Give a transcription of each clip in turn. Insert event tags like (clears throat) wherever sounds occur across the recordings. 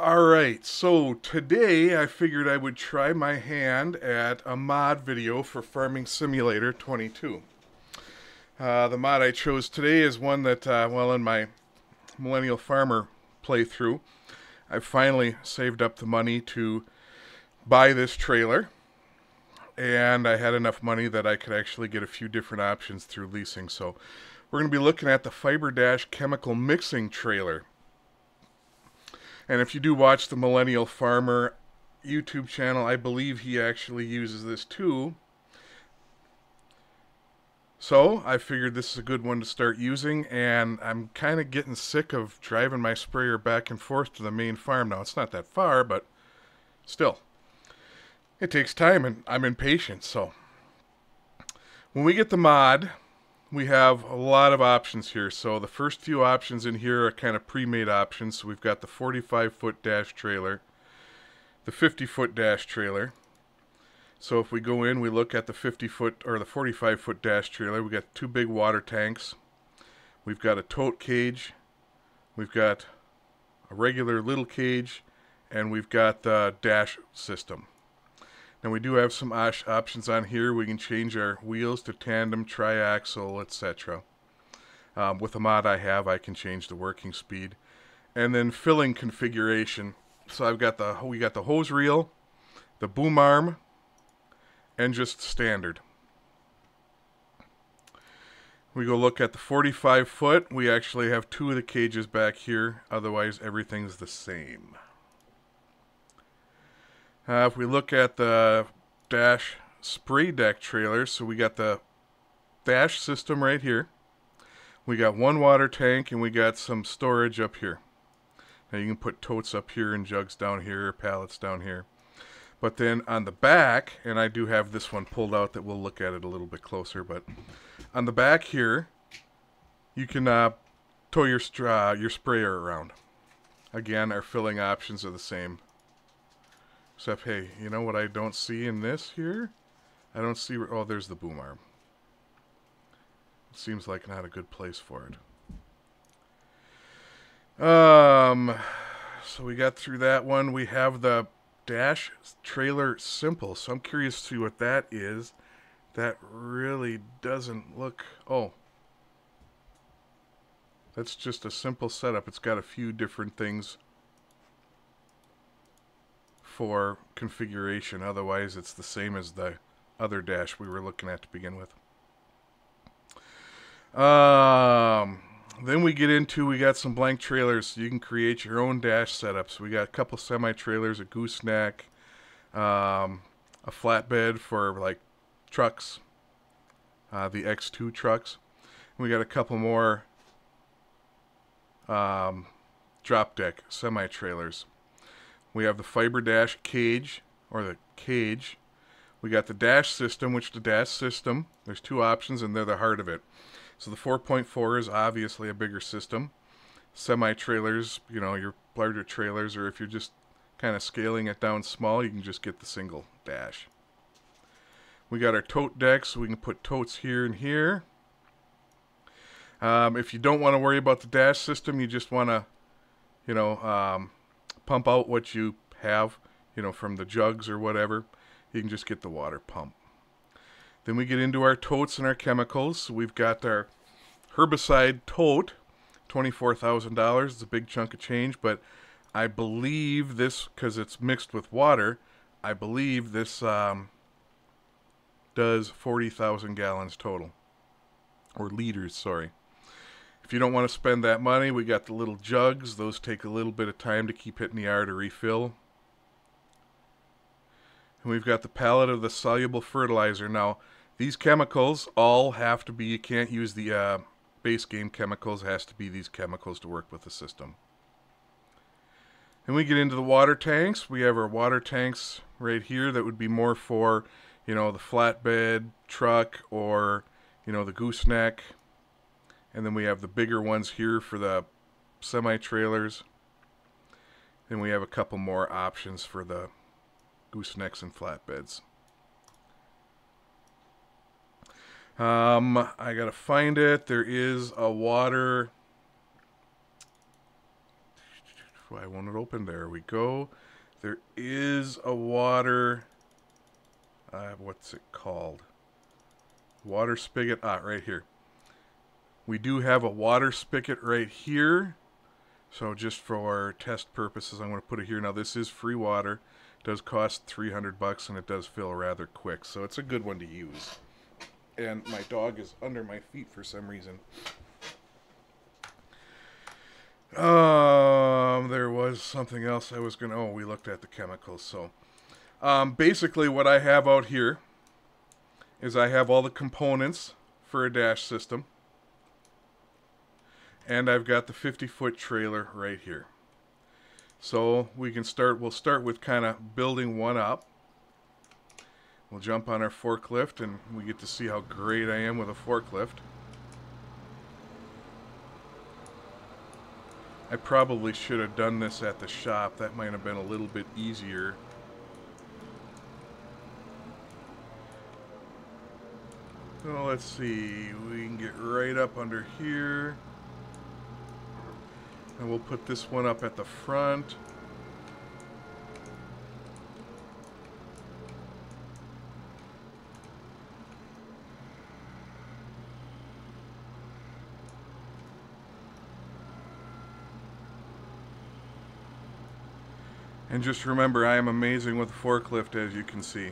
All right, so today I figured I would try my hand at a mod video for Farming Simulator 22. Uh, the mod I chose today is one that, uh, well, in my Millennial Farmer playthrough, I finally saved up the money to buy this trailer, and I had enough money that I could actually get a few different options through leasing. So we're going to be looking at the Phiber Dash Chemical Mixing Trailer. And if you do watch the Millennial Farmer YouTube channel, I believe he actually uses this too. So I figured this is a good one to start using, and I'm kind of getting sick of driving my sprayer back and forth to the main farm now. It's not that far, but still, it takes time, and I'm impatient. So when we get the mod, we have a lot of options here. So the first few options in here are kind of pre-made options. So we've got the 45 foot dash trailer, the 50 foot dash trailer. So if we go in, we look at the 50 foot or the 45 foot dash trailer. We got two big water tanks. We've got a tote cage. We've got a regular little cage, and we've got the dash system. Now we do have some options on here. We can change our wheels to tandem, triaxle, etc. Um, with the mod I have, I can change the working speed. And then filling configuration. So I've got the we got the hose reel, the boom arm, and just standard. We go look at the 45 foot. We actually have two of the cages back here. Otherwise, everything's the same. Uh, if we look at the dash spray deck trailer, so we got the dash system right here. We got one water tank and we got some storage up here. Now you can put totes up here and jugs down here, pallets down here. But then on the back, and I do have this one pulled out that we'll look at it a little bit closer, but on the back here, you can uh, tow your, uh, your sprayer around. Again, our filling options are the same. Except, hey, you know what I don't see in this here? I don't see... Oh, there's the boom arm. Seems like not a good place for it. Um, so we got through that one. We have the dash trailer simple. So I'm curious to see what that is. That really doesn't look... Oh. That's just a simple setup. It's got a few different things for configuration. Otherwise, it's the same as the other dash we were looking at to begin with. Um, then we get into, we got some blank trailers. You can create your own dash setups. We got a couple semi-trailers, a gooseneck, um, a flatbed for like trucks, uh, the X2 trucks. We got a couple more um, drop deck semi-trailers. We have the Phiber dash cage, or the cage. We got the dash system, which the dash system, there's two options and they're the heart of it. So the 4.4 is obviously a bigger system. Semi-trailers, you know, your larger trailers, or if you're just kind of scaling it down small, you can just get the single dash. We got our tote decks, we can put totes here and here. Um, if you don't want to worry about the dash system, you just want to, you know, um, pump out what you have, you know, from the jugs or whatever. You can just get the water pump. Then we get into our totes and our chemicals. We've got our herbicide tote, $24,000. It's a big chunk of change, but I believe this, because it's mixed with water, I believe this um, does 40,000 gallons total. Or liters, sorry. If you don't want to spend that money, we got the little jugs. Those take a little bit of time to keep hitting the yard to refill. And we've got the pallet of the soluble fertilizer. Now, these chemicals all have to be, you can't use the uh, base game chemicals. It has to be these chemicals to work with the system. And we get into the water tanks. We have our water tanks right here that would be more for, you know, the flatbed truck or, you know, the gooseneck and then we have the bigger ones here for the semi-trailers. Then we have a couple more options for the goosenecks and flatbeds. Um, I gotta find it. There is a water. Why won't it open? There we go. There is a water. Uh, what's it called? Water spigot. Ah, right here. We do have a water spigot right here. So just for test purposes, I'm going to put it here. Now this is free water. It does cost 300 bucks and it does fill rather quick. So it's a good one to use. And my dog is under my feet for some reason. Um, there was something else I was going to... Oh, we looked at the chemicals. So um, basically what I have out here is I have all the components for a dash system. And I've got the 50 foot trailer right here. So we can start, we'll start with kind of building one up. We'll jump on our forklift and we get to see how great I am with a forklift. I probably should have done this at the shop. That might have been a little bit easier. So let's see. We can get right up under here. And we'll put this one up at the front. And just remember, I am amazing with forklift, as you can see.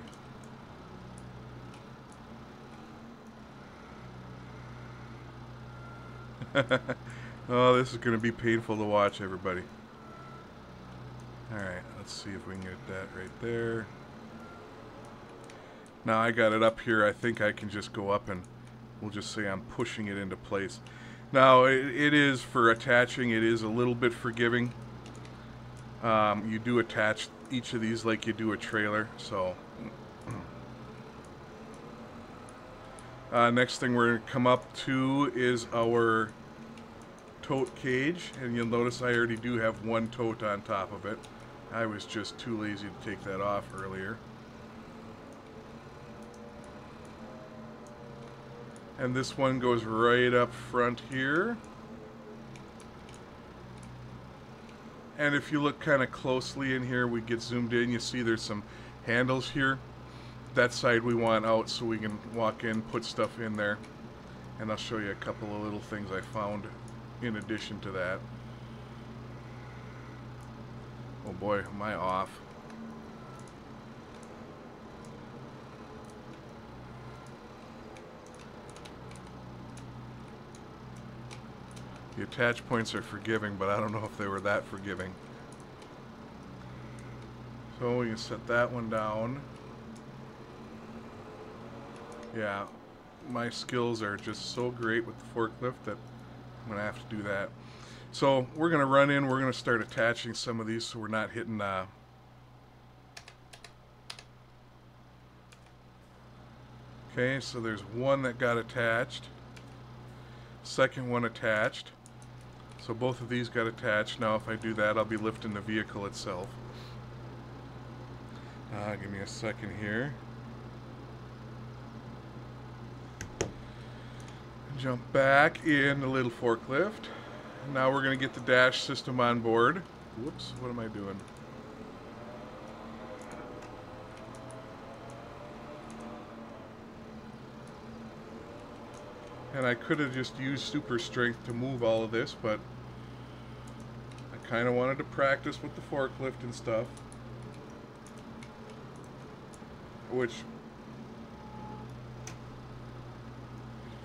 (laughs) oh, this is going to be painful to watch, everybody. Alright, let's see if we can get that right there. Now I got it up here, I think I can just go up and we'll just say I'm pushing it into place. Now, it, it is, for attaching, it is a little bit forgiving. Um, you do attach each of these like you do a trailer, so... (clears throat) Uh, next thing we're going to come up to is our tote cage, and you'll notice I already do have one tote on top of it. I was just too lazy to take that off earlier. And this one goes right up front here. And if you look kind of closely in here, we get zoomed in, you see there's some handles here. That side we want out so we can walk in, put stuff in there. And I'll show you a couple of little things I found in addition to that. Oh boy, am I off. The attach points are forgiving, but I don't know if they were that forgiving. So we can set that one down. Yeah, my skills are just so great with the forklift that I'm to have to do that. So we're to run in, we're to start attaching some of these so we're not hitting uh, Okay, so there's one that got attached. Second one attached. So both of these got attached. Now if I do that, I'll be lifting the vehicle itself. Uh, give me a second here. Jump back in the little forklift. Now we're going to get the dash system on board. Whoops, what am I doing? And I could have just used super strength to move all of this, but I kind of wanted to practice with the forklift and stuff. Which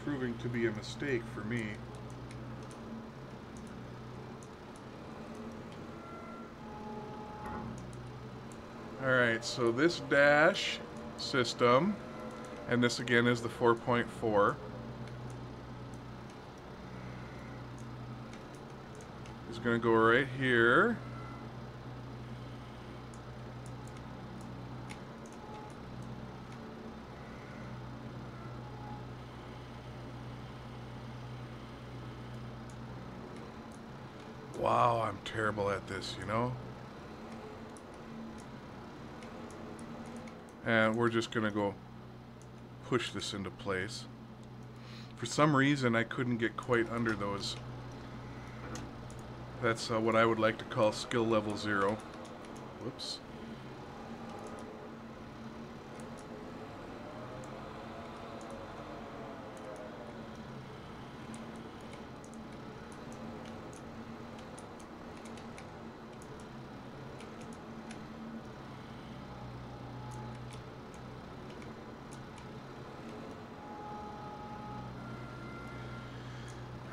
proving to be a mistake for me. Alright, so this dash system, and this again is the 4.4, is going to go right here. Wow, I'm terrible at this, you know? And we're just going to go push this into place. For some reason, I couldn't get quite under those That's uh, what I would like to call skill level zero. Whoops.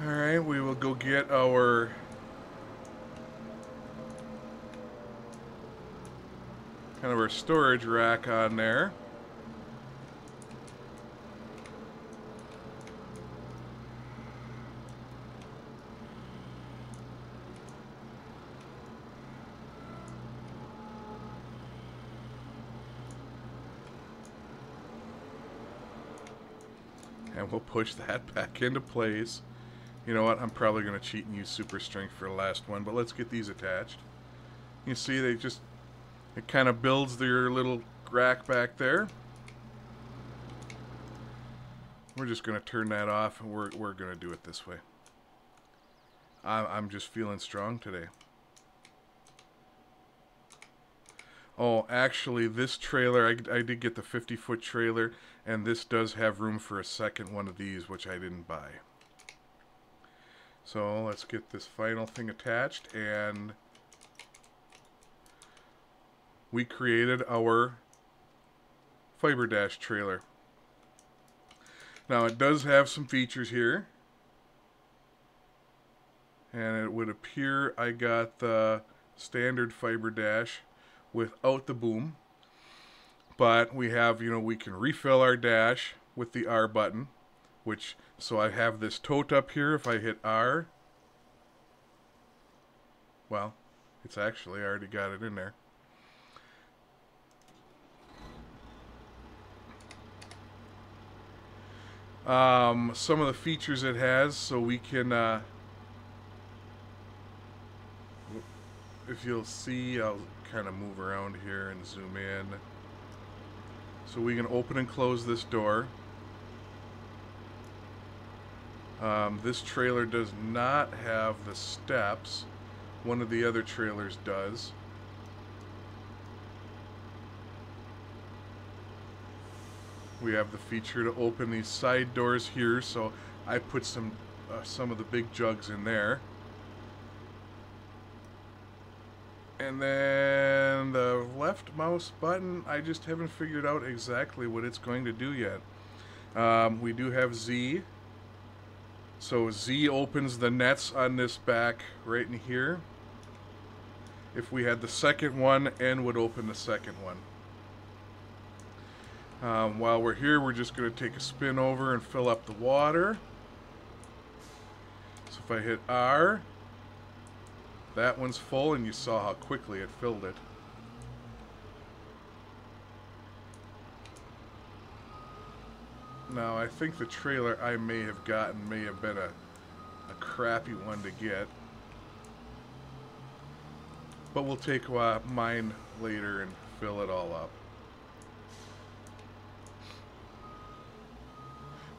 Alright, we will go get our kind of our storage rack on there. And we'll push that (laughs) back into place. You know what? I'm probably going to cheat and use super strength for the last one, but let's get these attached. You see, they just, it kind of builds their little rack back there. We're just going to turn that off, and we're, we're going to do it this way. I'm, I'm just feeling strong today. Oh, actually, this trailer, I, I did get the 50-foot trailer, and this does have room for a second one of these, which I didn't buy. So let's get this final thing attached and we created our Phiber Dash trailer. Now it does have some features here. And it would appear I got the standard Phiber Dash without the boom. But we have, you know, we can refill our dash with the R button which, so I have this tote up here. If I hit R, well, it's actually, I already got it in there. Um, some of the features it has, so we can, uh, if you'll see, I'll kind of move around here and zoom in. So we can open and close this door. Um, this trailer does not have the steps. One of the other trailers does. We have the feature to open these side doors here, so I put some uh, some of the big jugs in there. And then the left mouse button, I just haven't figured out exactly what it's going to do yet. Um, we do have Z, so Z opens the nets on this back right in here. If we had the second one, N would open the second one. Um, while we're here, we're just going to take a spin over and fill up the water. So if I hit R, that one's full, and you saw how quickly it filled it. Now, I think the trailer I may have gotten may have been a, a crappy one to get. But we'll take uh, mine later and fill it all up.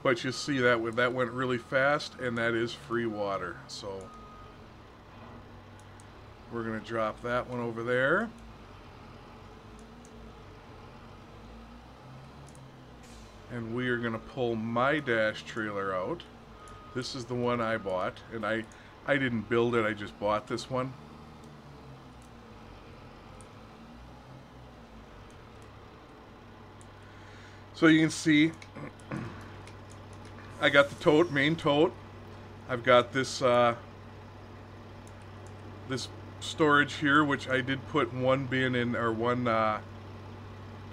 But you see that with that went really fast, and that is free water. So we're going to drop that one over there. And we are going to pull my dash trailer out. This is the one I bought, and I, I didn't build it, I just bought this one. So you can see, (clears throat) I got the tote, main tote. I've got this, uh, this storage here, which I did put one bin in, or one, uh,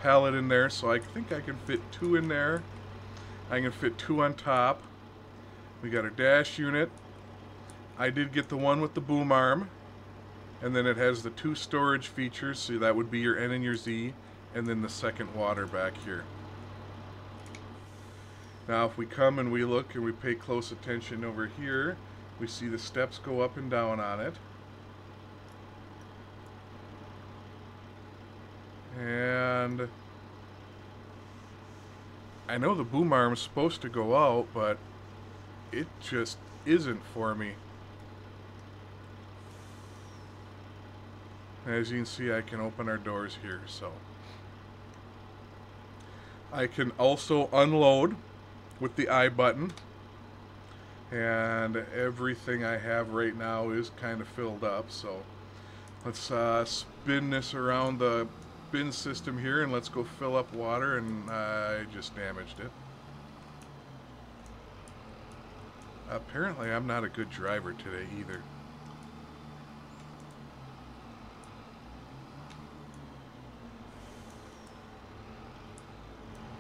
pallet in there, so I think I can fit two in there. I can fit two on top. We got our dash unit. I did get the one with the boom arm. And then it has the two storage features, so that would be your N and your Z, and then the second water back here. Now if we come and we look and we pay close attention over here, we see the steps go up and down on it. And I know the boom arm's supposed to go out, but it just isn't for me. As you can see, I can open our doors here, so. I can also unload with the I button. And everything I have right now is kind of filled up, so let's uh, spin this around the bin system here and let's go fill up water and I just damaged it. Apparently I'm not a good driver today either.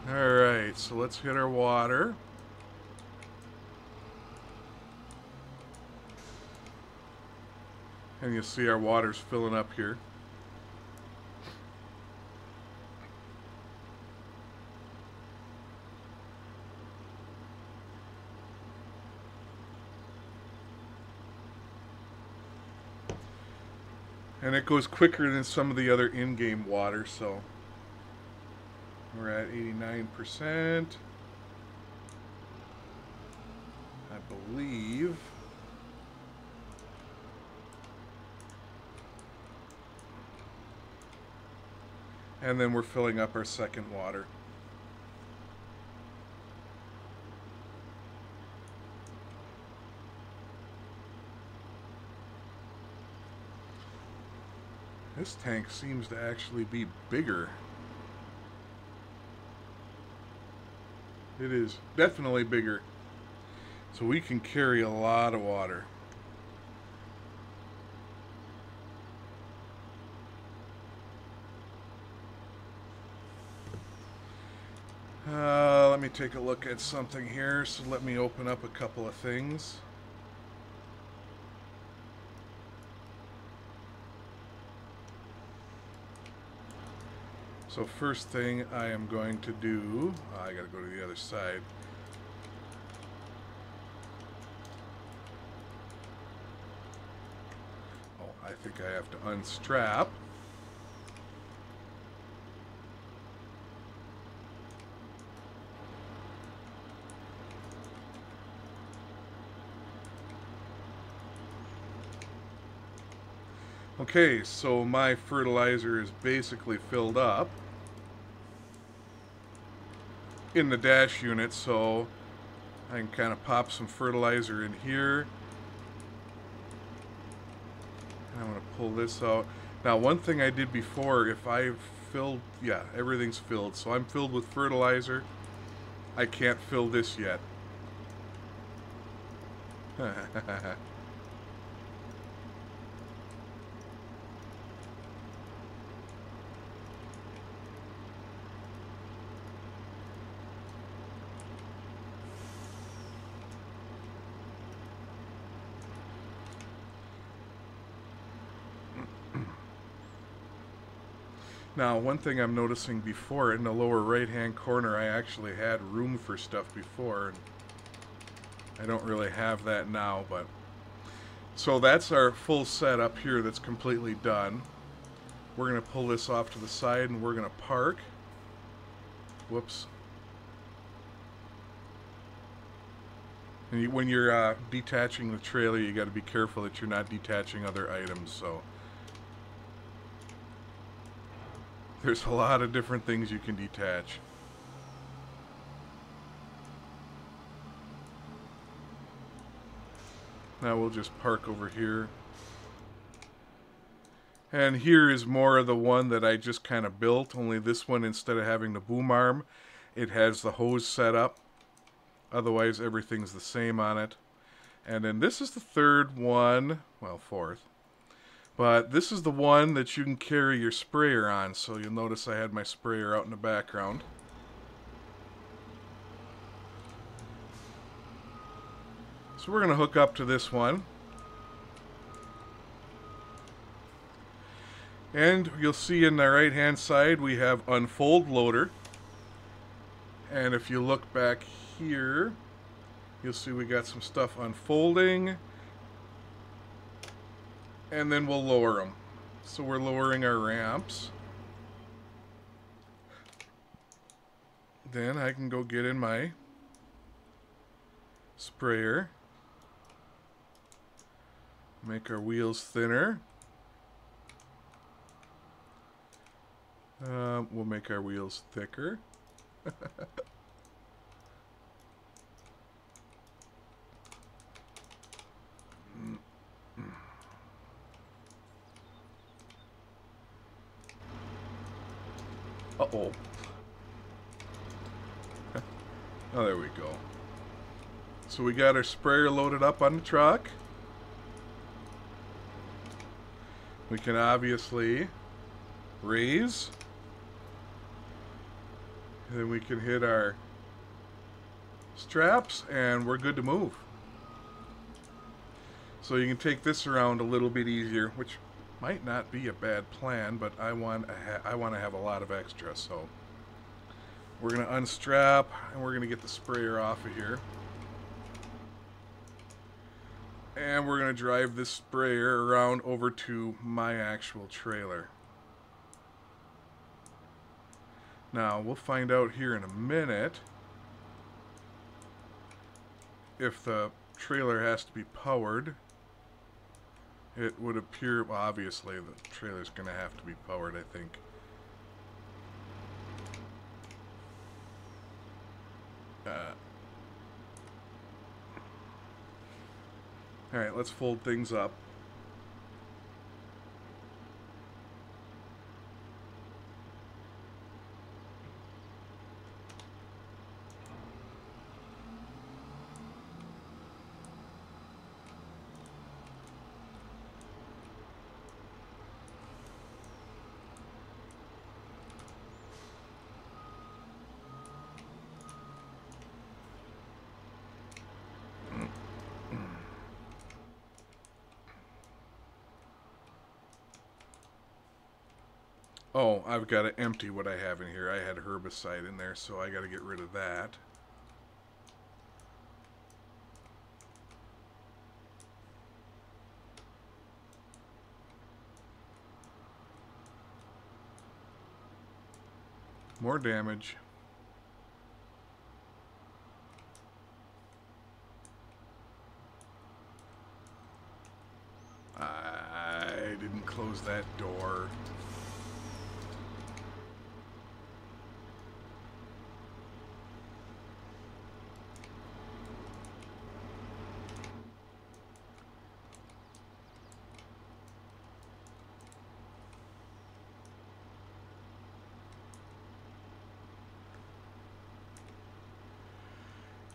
Alright, so let's hit our water. And you see our water's filling up here. And it goes quicker than some of the other in-game water, so we're at 89%. I believe. And then we're filling up our second water. This tank seems to actually be bigger. It is definitely bigger. So we can carry a lot of water. Uh, let me take a look at something here. So let me open up a couple of things. So first thing I am going to do, oh, I gotta go to the other side. Oh, I think I have to unstrap. Okay, so my fertilizer is basically filled up in the dash unit, so I can kind of pop some fertilizer in here. And I'm going to pull this out. Now, one thing I did before, if I filled, yeah, everything's filled. So I'm filled with fertilizer. I can't fill this yet. (laughs) Now, one thing I'm noticing before, in the lower right-hand corner, I actually had room for stuff before. And I don't really have that now, but... So that's our full setup here that's completely done. We're going to pull this off to the side and we're going to park. Whoops. And you, when you're uh, detaching the trailer, you got to be careful that you're not detaching other items, so... There's a lot of different things you can detach. Now we'll just park over here. And here is more of the one that I just kind of built, only this one, instead of having the boom arm, it has the hose set up. Otherwise, everything's the same on it. And then this is the third one, well, fourth. But this is the one that you can carry your sprayer on, so you'll notice I had my sprayer out in the background. So we're going to hook up to this one. And you'll see in the right hand side we have unfold loader. And if you look back here, you'll see we got some stuff unfolding and then we'll lower them. So we're lowering our ramps. Then I can go get in my sprayer. Make our wheels thinner. Um, we'll make our wheels thicker. (laughs) Uh-oh. oh, there we go. So we got our sprayer loaded up on the truck. We can obviously raise. And then we can hit our straps and we're good to move. So you can take this around a little bit easier, which might not be a bad plan, but I want I want to have a lot of extra, so we're going to unstrap and we're going to get the sprayer off of here. And we're going to drive this sprayer around over to my actual trailer. Now, we'll find out here in a minute if the trailer has to be powered. It would appear, well, obviously, the trailer's going to have to be powered, I think. Uh, Alright, let's fold things up. Oh, I've got to empty what I have in here. I had herbicide in there, so I got to get rid of that. More damage. I didn't close that door.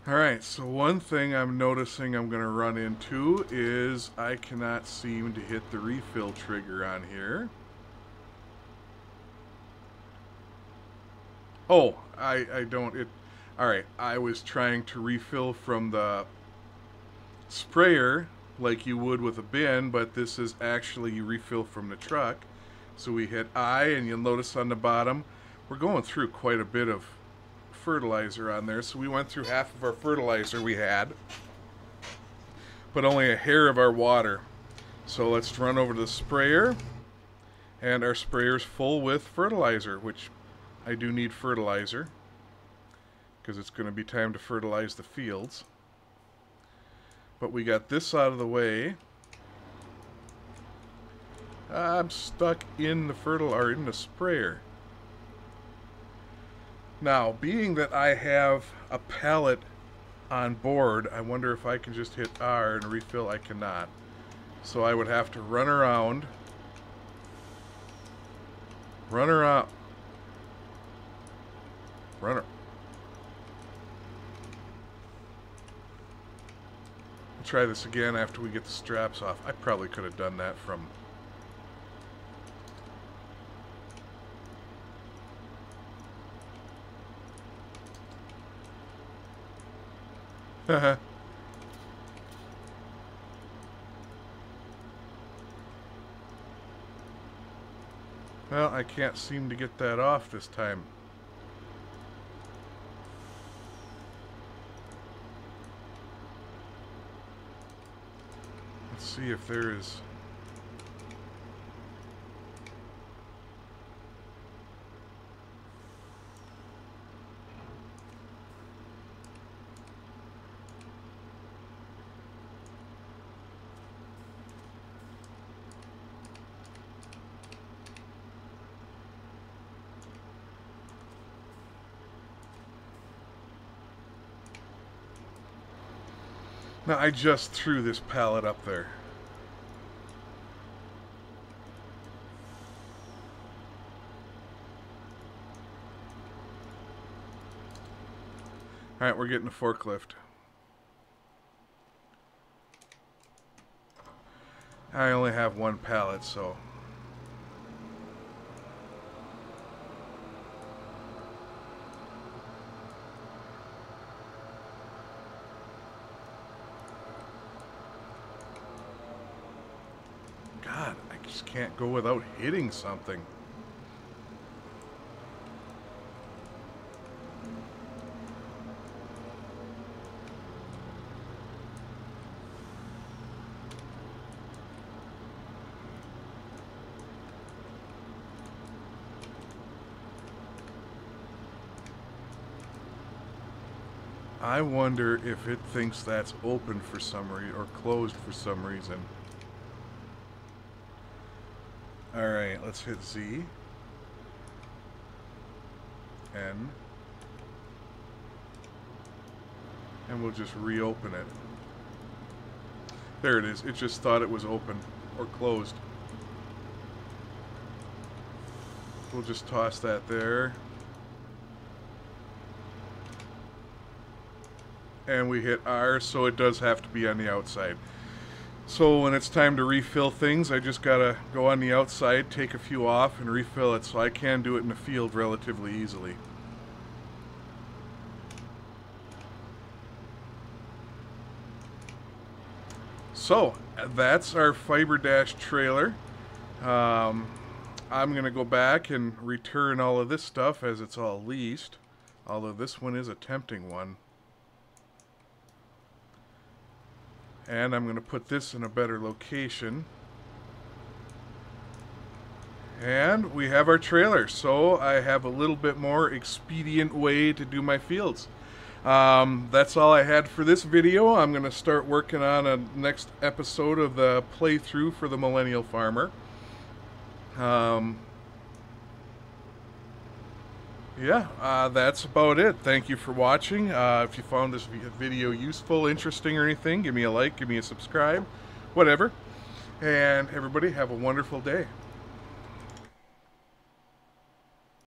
Alright, so one thing I'm noticing I'm going to run into is I cannot seem to hit the refill trigger on here. Oh, I, I don't, it, alright, I was trying to refill from the sprayer like you would with a bin, but this is actually you refill from the truck. So we hit I, and you'll notice on the bottom, we're going through quite a bit of fertilizer on there. So we went through half of our fertilizer we had, but only a hair of our water. So let's run over to the sprayer. And our sprayer's full with fertilizer, which I do need fertilizer because it's going to be time to fertilize the fields. But we got this out of the way. I'm stuck in the fertile or in the sprayer. Now, being that I have a pallet on board, I wonder if I can just hit R and refill. I cannot. So I would have to run around. Run around. Run around. try this again after we get the straps off. I probably could have done that from (laughs) well, I can't seem to get that off this time. Let's see if there is... I just threw this pallet up there. Alright, we're getting a forklift. I only have one pallet, so... God, I just can't go without hitting something. I wonder if it thinks that's open for some reason or closed for some reason. Alright, let's hit Z. N. And we'll just reopen it. There it is. It just thought it was open or closed. We'll just toss that there. and we hit R, so it does have to be on the outside. So when it's time to refill things, I just gotta go on the outside, take a few off, and refill it, so I can do it in the field relatively easily. So, that's our Phiber Dash trailer. Um, I'm to go back and return all of this stuff as it's all leased. Although this one is a tempting one. And I'm going to put this in a better location. And we have our trailer. So I have a little bit more expedient way to do my fields. Um, that's all I had for this video. I'm going to start working on a next episode of the playthrough for the Millennial Farmer. Um, yeah, uh, that's about it. Thank you for watching. Uh, if you found this video useful, interesting, or anything, give me a like, give me a subscribe, whatever. And everybody, have a wonderful day.